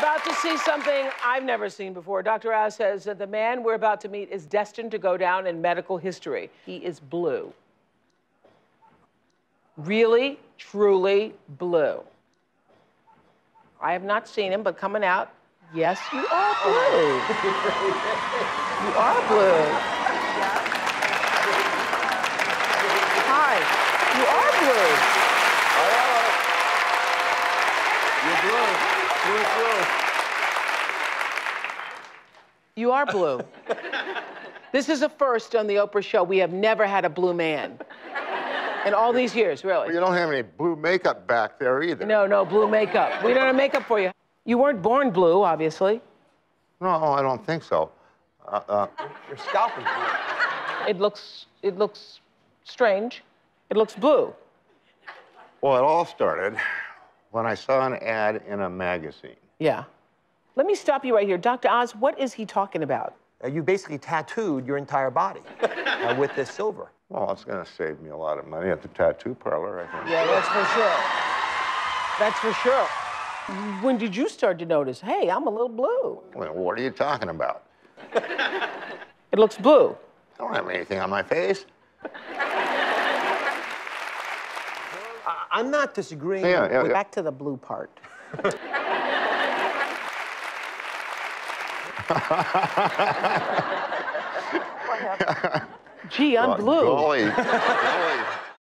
about to see something I've never seen before. Dr. Oz says that the man we're about to meet is destined to go down in medical history. He is blue. Really, truly blue. I have not seen him, but coming out, yes, you are blue. you are blue. Hi, you are blue. You're blue. Blue, blue. You are blue. this is a first on the Oprah show. We have never had a blue man in all these years, really. Well, you don't have any blue makeup back there either. No, no, blue makeup. We don't have makeup for you. You weren't born blue, obviously. No, I don't think so. Uh, uh, Your scalp is blue. It looks, it looks strange. It looks blue. well, it all started when I saw an ad in a magazine. Yeah. Let me stop you right here. Dr. Oz, what is he talking about? Uh, you basically tattooed your entire body uh, with this silver. Well, it's going to save me a lot of money at the tattoo parlor, I think. Yeah, that's for sure. That's for sure. When did you start to notice, hey, I'm a little blue? Well, what are you talking about? It looks blue. I don't have anything on my face. I- I'm not disagreeing. Yeah, yeah, with- yeah. Back to the blue part. Gee, I'm blue. Golly, golly.